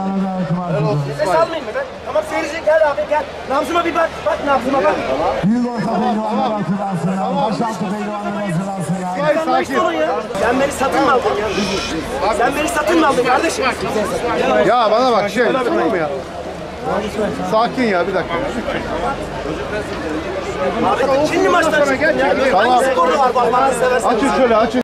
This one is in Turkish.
Kanada itibarı. Nefes almayayım mı ben? Tamam seyirci gel abi gel. Nabzıma bir bak. Bak nabzıma bak. Büyük orta pehlivanlar hatırlansınlar. Başaltı pehlivanlar hatırlansınlar. Sen sorun ya. Sen beni satın mı aldın ya? Sen beni satın mı aldın kardeşim? Ya bana bak şey tamam ya? Sakin ya bir dakika. Abi Çinli maçtan çıktın ya. Tamam. Hangi sporda var bak bana seversen. Açın şöyle açın.